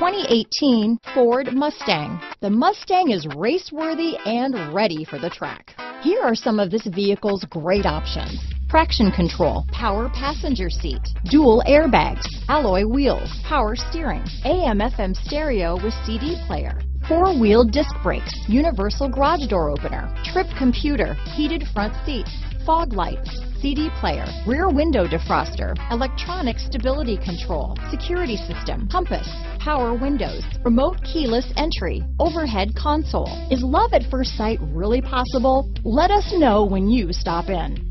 2018 Ford Mustang. The Mustang is race-worthy and ready for the track. Here are some of this vehicle's great options. Traction control, power passenger seat, dual airbags, alloy wheels, power steering, AM FM stereo with CD player, four-wheel disc brakes, universal garage door opener, trip computer, heated front seats, fog lights, CD player, rear window defroster, electronic stability control, security system, compass, power windows, remote keyless entry, overhead console. Is love at first sight really possible? Let us know when you stop in.